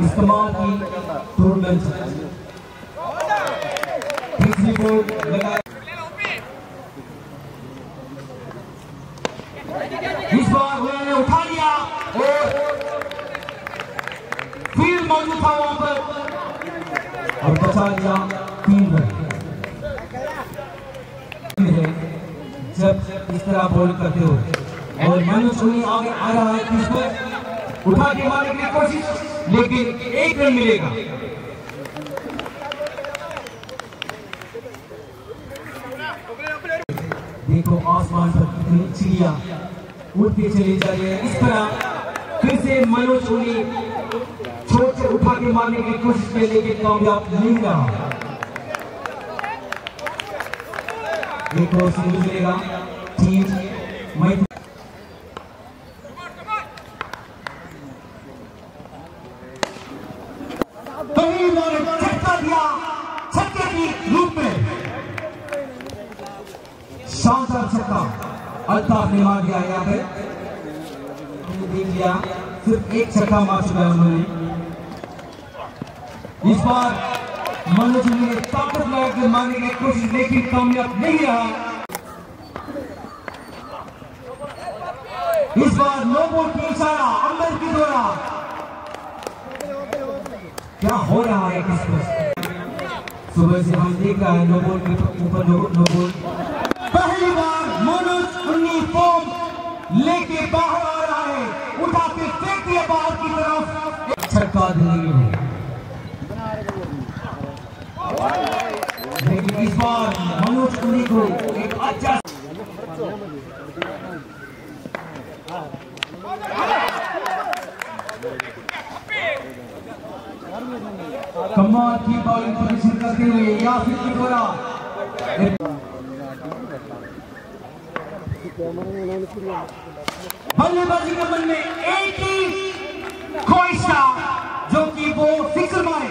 استعمال کی ٹورنامنٹ تیسری بورڈ لگائے اس بار وہ نے اٹھا لیا اور فیل موجود تھا وہاں پر اور بچا لیا تین رن جب اس طرح بول کرتے ہو۔ اور منو سونی آگے آ رہا ہے اس پر؟ اٹھا کے مارنے کی کوشش۔ لیکن ایک رن ملے گا۔ دیکھو آسمان پر کتنی چڑیا کے چلے جا رہے ہیں۔ اس طرح پھر سے منو چونی چھوٹ سے اٹھا کے مارنے کی کوشش میں لیکن کامیاب نہیں رہا۔ دیکھو، سمجھ لے گا۔ چیز میں بنی نے چھٹکا دیا چھٹکے کی روپ میں۔ چھٹکا الطاف نے مار دیا دیکھ لیا صرف ایک چھٹکا مار چکا ہے انہوں نے۔ اس بار منو جی نے طاقت لگا کے ماننے کی کوشش، لیکن کامیاب نہیں رہا۔ اس بار نو بول کی اشارہ اندر کی دورہ۔ کیا ہو رہا ہے کس کو؟ صبح سے ہم دیکھ ہے نوبول کے اوپر نوبول پہلی بار منوج یونیفارم لے کے باہر آ رہا ہے۔ اٹھا کے پھینک دیا باہر کی طرف۔ چھڑکا دلی ہو لیکن اس بار منوج کنی کو ایک اچھا کمال کی بالی پرسن کرتے ہوئے یاسر کی گولا بلے بازی کے من میں ایک ہی خواہش تھا، جو کہ وہ فکر مارے۔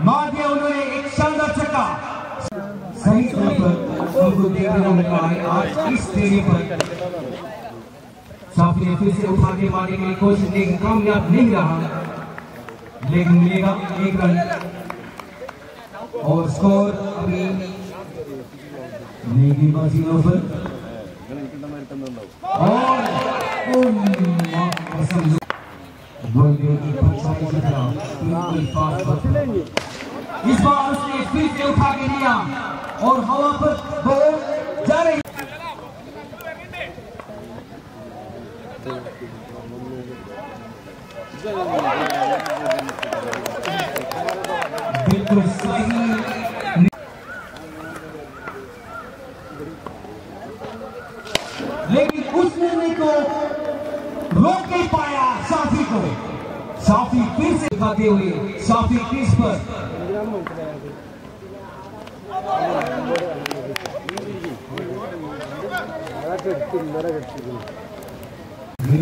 مار دیا انہوں نے ایک شاندار چکا۔ صحیح طور پر ہم کو دیکھنے کو ملا ہے، آج اس دیری پر۔ صافی نے پھر سے اٹھا کے مارنے کی کوشش، لیکن کامیاب نہیں رہا۔ لیکن ملے گا ایک رن. اور سکور ابھی نیگی ماسی نوفل اور بولنے کی پچھائی سے تھا بالکل فاس پر اس بار اس نے پھر سے اٹھا کے لیا اور ہوا پر بول جا رہی. لیکن اس نے تو روک نہیں پایا صافی کو۔ صافی پھر سے کھاتے ہوئے۔ صافی پر؟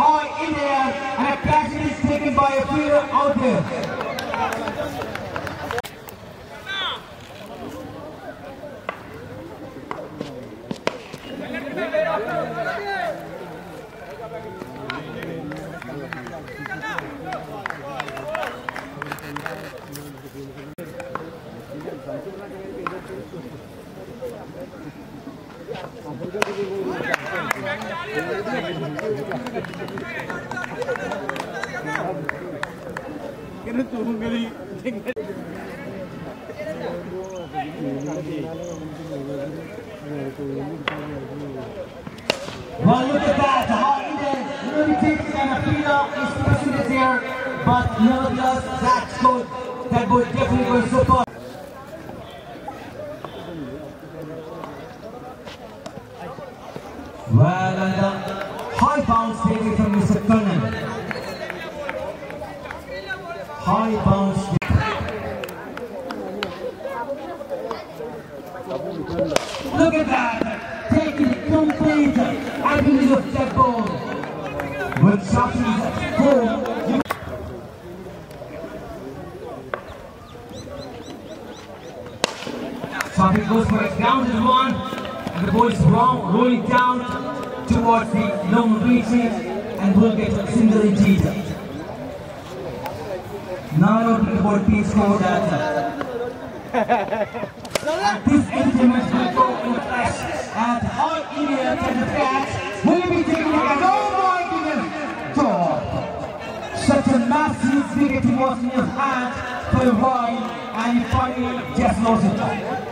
high in there and a catch is taken by a player out there. Thank you. Well, look at that, how either really taking and Afina is pushing it here, but nevertheless, that's good. That would definitely go so far. Well, and the high bounce taken from Mr. Kernan. High bounce. Look at that! Taking complete agony of that ball. With at four. you- goes for it to the one, the ball is wrong, rolling down towards the long reaching, and will get a single indeed. Now the ball being scored at this instrument will go in the flash and all India and the catch will be taking it and oh my goodness God such a massive wicket was in your hand for a while and you finally just lost it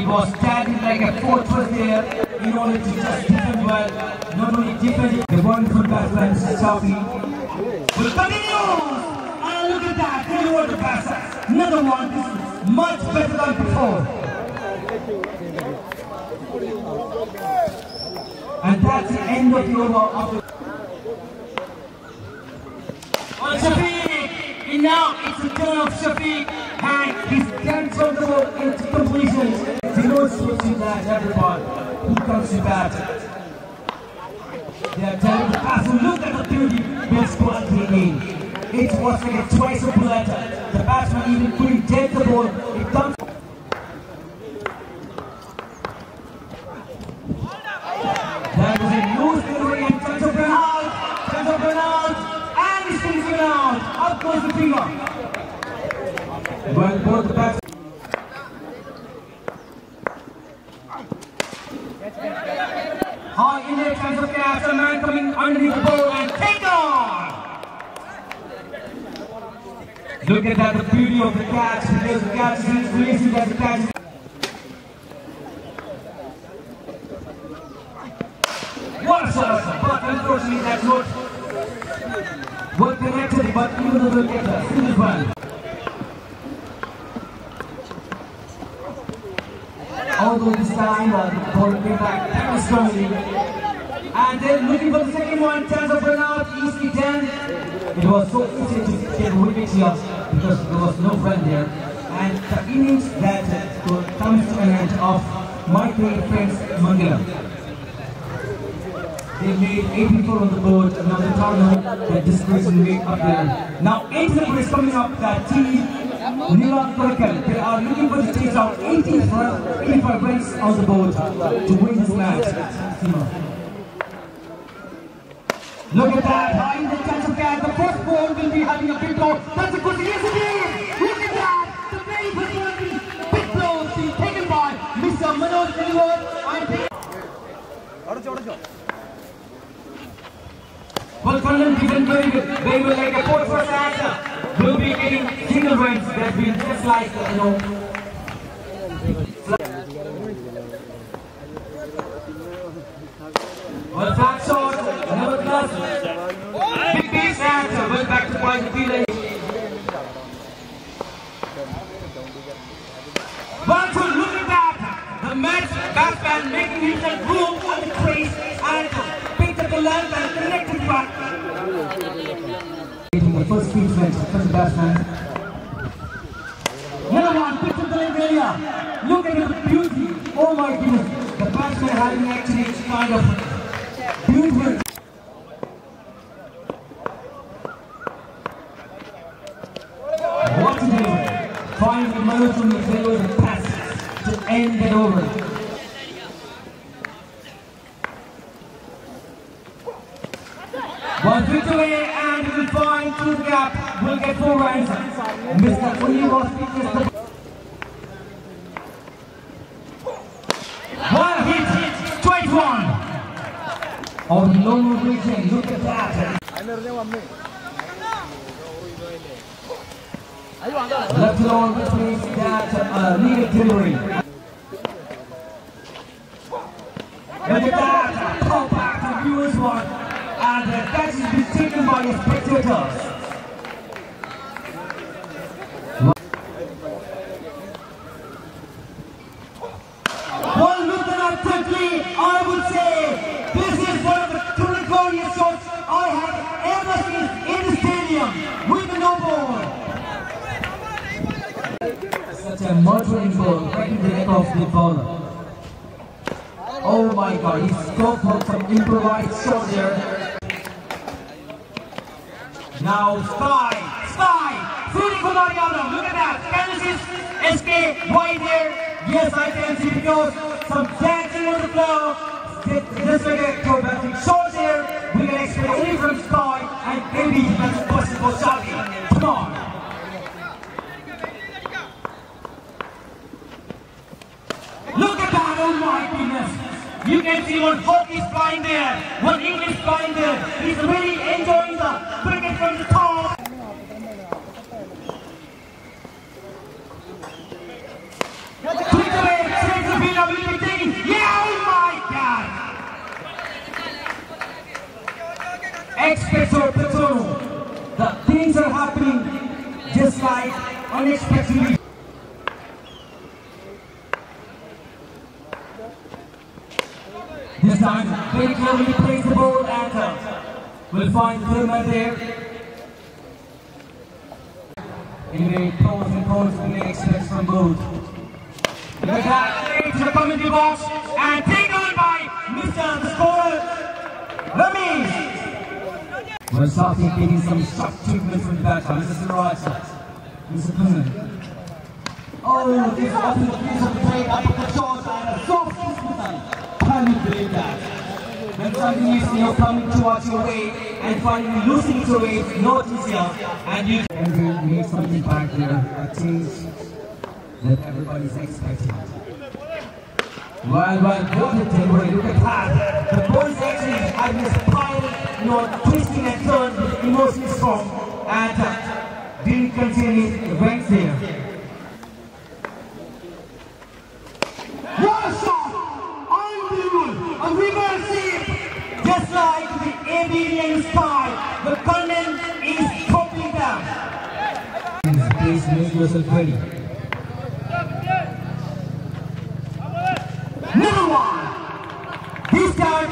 He was standing like a fortress there in order to just defend well. Not only defend, the wonderful batsman, Shafi, will continue. And look at that, deliver the passer. Another one, this is much better than before. And that's the end of the over Shafiq. And now it's the turn of Shafiq. And done from the ball into completion. Demonstrating that everyone who comes to bat. They are telling the person, look at the beauty best quality in. It was like a twice of bullet. The batsman even couldn't take the ball. It comes. A loose delivery and he's finishing it out. Goes the finger. The the man coming the ball and take on. Look at that, the beauty of the catch. Because the catch is releasing as the catch. What a shot, but unfortunately that's not well connected, but even though they get a single run. Although this time uh, the ball came back very strongly. And then looking for the second one, chance of run out, easily 10. It was so easy to get a wicket here because there was no run there. And the innings that uh, comes to an end of my great friends Mangalam. They made 84 on the board. another the tournament that disgrace will make up there. Now eight people is coming up. That team, Nila Korakal. They are looking for the chase out 85 run- 85 runs on the board to win this match. Look at that, high in the chance of catch. The first ball will be having a big blow. That's a good yes it is. Look at that. The very first one big blow being taken by Mr. Manoj Deliver. I'm Well, Cullen defend very. They will like a fourth first answer. Will be getting single runs that will just like, you know. Area. Look at the beauty. Oh my goodness. The batsman having actually kind of beautiful. What to do? Find the from the failures and pass to end it over. One feet away and we will find through the gap. We'll get four runs. Mr. Uli was fitness the One hit, straight one. On the long region, look at that. Left on which means that uh, needed delivery. Look viewers one. And been taken by the spectators. Well, looking at quickly, I would say this is one of the California shots I have ever seen in the stadium with the no ball. Such a murdering ball, in the neck of the bowler. Oh my god, he scored for some improvised shot there. Now Sky, Sky, Suryakumar Yadav, look at that. Can you see SK right there? Yes, I can see because some dancing on the floor. This- This way to go back to short here. We can expect only from Sky and maybe that's possible Shadi. Come on. Look at that, oh my goodness. You can see one is flying there, one English flying there. He's really enjoying the cricket from the top. Quick away, straight to BWP taking. Yeah, oh my God. Expecto Patronum. The things are happening just like unexpectedly. This very cleverly plays the uh, will find the man there. Anyway, pros and cons we may expect from both. Look the commentary box and taken on by Mr. The scorer, Ramesh. Well, Safi getting some shock treatment from the batsman. Mr. Siraj, Mr. Kundan. Oh, this in the piece of the plate, up the short a soft Can you believe that? When something is you know, coming towards your way and finally losing its way, it's not easier. And you can make some impact there, a change that everybody's expecting. Well, well, what a delivery, look at that. The is actually having a spiral, you know, twisting and turn with emotionally strong and uh, didn't continue, went there. What a shot! Unbelievable! A reverse sweep! Just like the Abelian sky, the gunman is dropping down. Please make yourself ready. Number one. This time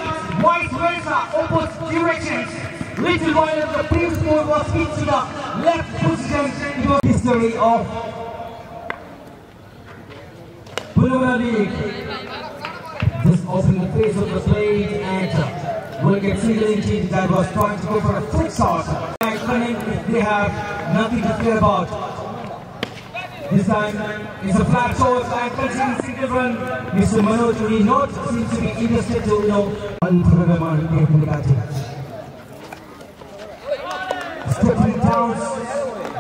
versa, opposite directions. Little while the previous ball was hit to the left position. It was history of Pulvera League. Just opening the face of the plate and will get single inches that was trying to go for a foot shot. They have nothing to fear about. This time, it's a flat shot and considering single run, Mr. Manoj will not seem to be interested to, you know, the batting. Stepping down,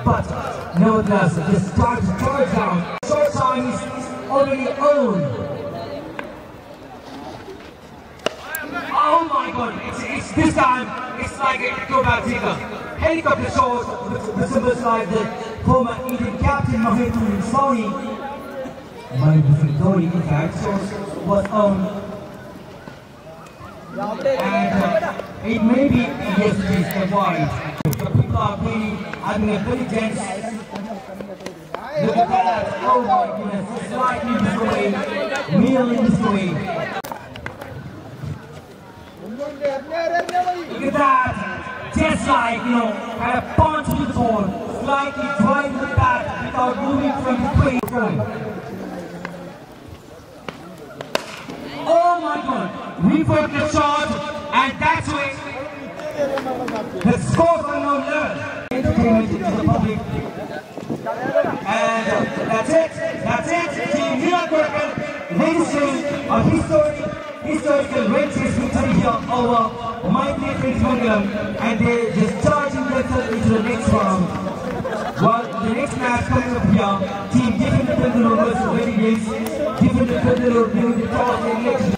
but nevertheless, the start charge down. Short time is already owned. Oh my god, it's, it's this time, it's like a acrobatic helicopter shot with, with symbols like the former Indian captain Mahendra Dhoni. Mahendra Dhoni, in fact, was owned. And uh, it may be yesterday's wide. The people are really having a very dense Look at that! Oh my goodness! Slightly this way, nearly this way. Look at that! Just like, you know, with the ball, slightly drive the bat without moving from the plate. Oh my god! Revert the shot, and that's it. The score are now level. Entertainment to the public. And uh, that's it. That's it. Team Mira Korakal registering a historic, historical races victory here over Mighty Mangalam. And they're just charging themselves into the next round. Well, the next match coming up here, Team Different Pendulum versus Ready Games. Different Pendulum doing the toss election.